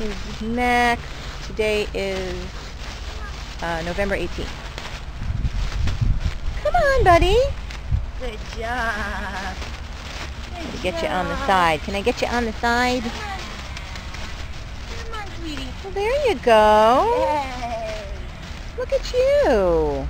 is Today is uh, November 18th. Come on, buddy. Good job. Good Get you on the side. Can I get you on the side? Come on. Come on, sweetie. Well, there you go. Hey. Look at you.